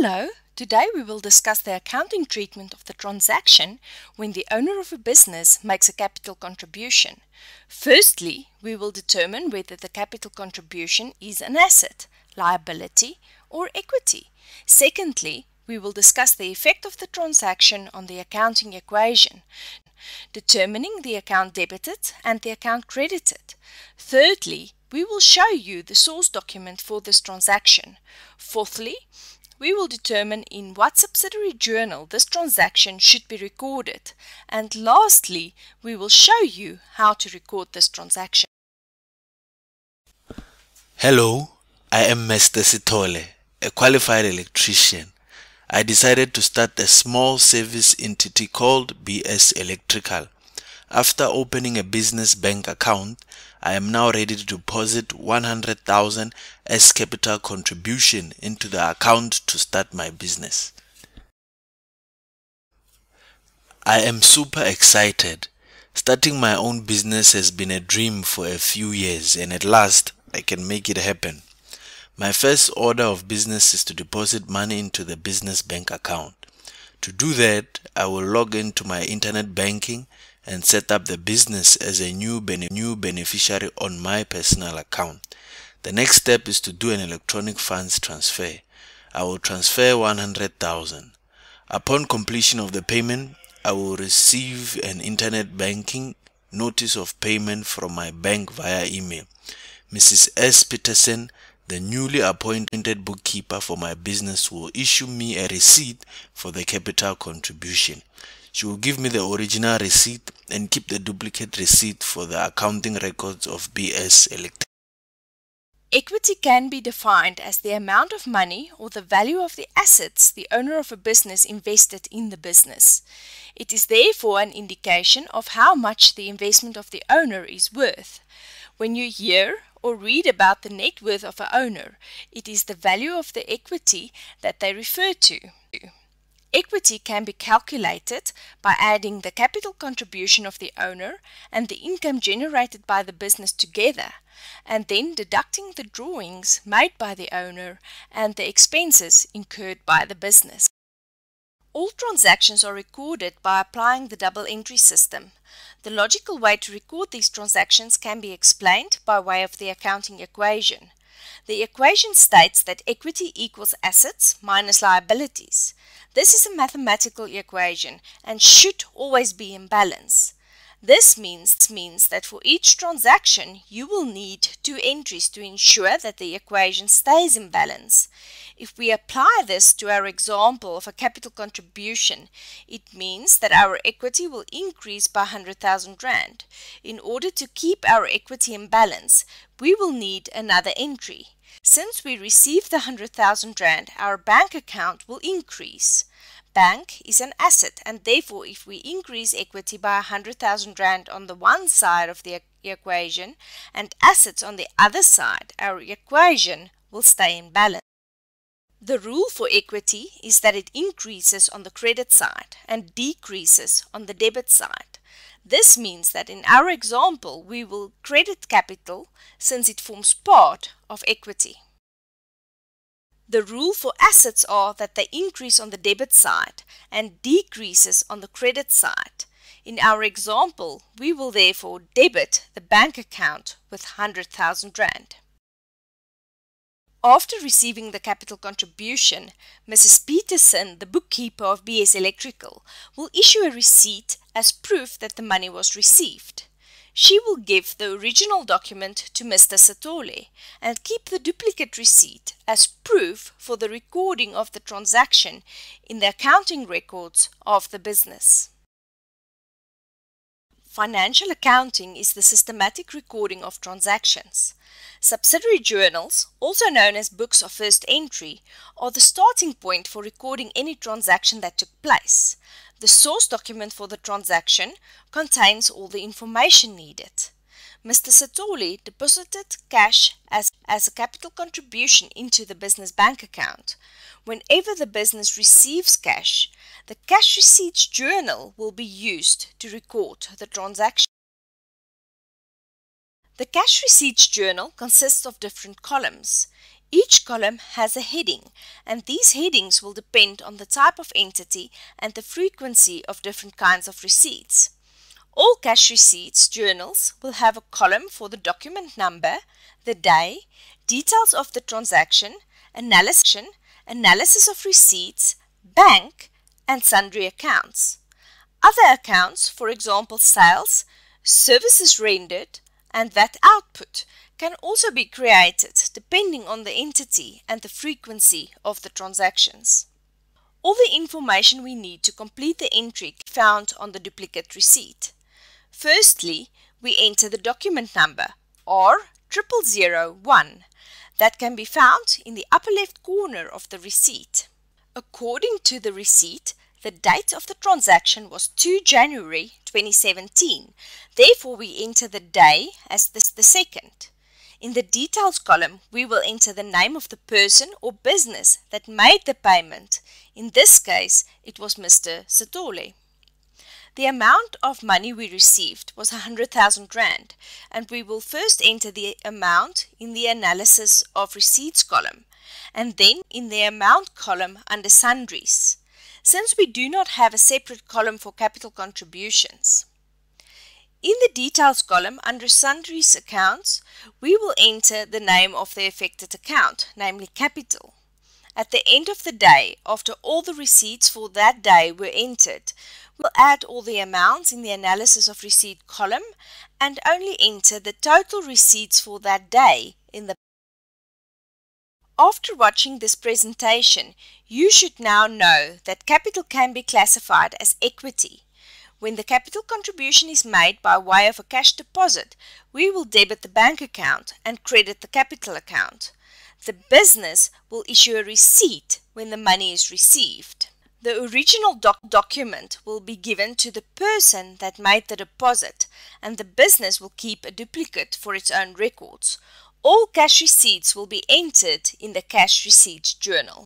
Hello, today we will discuss the accounting treatment of the transaction when the owner of a business makes a capital contribution. Firstly, we will determine whether the capital contribution is an asset, liability, or equity. Secondly, we will discuss the effect of the transaction on the accounting equation, determining the account debited and the account credited. Thirdly, we will show you the source document for this transaction. Fourthly, we will determine in what subsidiary journal this transaction should be recorded. And lastly, we will show you how to record this transaction. Hello, I am Mr. Sitole, a qualified electrician. I decided to start a small service entity called BS Electrical. After opening a business bank account, I am now ready to deposit 100,000 as capital contribution into the account to start my business. I am super excited. Starting my own business has been a dream for a few years and at last I can make it happen. My first order of business is to deposit money into the business bank account. To do that, I will log into my internet banking and set up the business as a new, bene new beneficiary on my personal account. The next step is to do an electronic funds transfer. I will transfer 100,000. Upon completion of the payment, I will receive an internet banking notice of payment from my bank via email. Mrs. S. Peterson, the newly appointed bookkeeper for my business, will issue me a receipt for the capital contribution. She will give me the original receipt and keep the duplicate receipt for the accounting records of BS Electric. Equity can be defined as the amount of money or the value of the assets the owner of a business invested in the business. It is therefore an indication of how much the investment of the owner is worth. When you hear or read about the net worth of an owner, it is the value of the equity that they refer to. Equity can be calculated by adding the capital contribution of the owner and the income generated by the business together, and then deducting the drawings made by the owner and the expenses incurred by the business. All transactions are recorded by applying the double entry system. The logical way to record these transactions can be explained by way of the accounting equation. The equation states that equity equals assets minus liabilities. This is a mathematical equation and should always be in balance. This means, means that for each transaction you will need two entries to ensure that the equation stays in balance. If we apply this to our example of a capital contribution, it means that our equity will increase by 100,000 Rand. In order to keep our equity in balance, we will need another entry. Since we receive the 100,000 Rand, our bank account will increase. Bank is an asset and therefore if we increase equity by 100,000 Rand on the one side of the equation and assets on the other side, our equation will stay in balance. The rule for equity is that it increases on the credit side and decreases on the debit side. This means that in our example, we will credit capital since it forms part of equity. The rule for assets are that they increase on the debit side and decreases on the credit side. In our example, we will therefore debit the bank account with 100,000 Rand. After receiving the capital contribution, Mrs. Peterson, the bookkeeper of BS Electrical, will issue a receipt as proof that the money was received. She will give the original document to Mr. Sitole and keep the duplicate receipt as proof for the recording of the transaction in the accounting records of the business. Financial accounting is the systematic recording of transactions. Subsidiary journals, also known as books of first entry, are the starting point for recording any transaction that took place. The source document for the transaction contains all the information needed. Mr. Sitole deposited cash as, as a capital contribution into the business bank account. Whenever the business receives cash, the cash receipts journal will be used to record the transaction. The cash receipts journal consists of different columns. Each column has a heading, and these headings will depend on the type of entity and the frequency of different kinds of receipts. All cash receipts journals will have a column for the document number, the day, details of the transaction, analysis, analysis of receipts, bank, and sundry accounts. Other accounts, for example sales, services rendered, and VAT output, can also be created depending on the entity and the frequency of the transactions. All the information we need to complete the entry found on the duplicate receipt. Firstly, we enter the document number R0001 that can be found in the upper left corner of the receipt. According to the receipt, the date of the transaction was 2 January 2017. Therefore, we enter the day as the, the second. In the details column, we will enter the name of the person or business that made the payment. In this case, it was Mr. Sitole. The amount of money we received was 100,000 Rand, and we will first enter the amount in the analysis of receipts column, and then in the amount column under sundries, since we do not have a separate column for capital contributions. In the details column under sundries accounts, we will enter the name of the affected account, namely capital. At the end of the day, after all the receipts for that day were entered, we'll add all the amounts in the analysis of receipt column and only enter the total receipts for that day in the after watching this presentation, you should now know that capital can be classified as equity. When the capital contribution is made by way of a cash deposit, we will debit the bank account and credit the capital account. The business will issue a receipt when the money is received. The original doc document will be given to the person that made the deposit, and the business will keep a duplicate for its own records. All cash receipts will be entered in the cash receipts journal.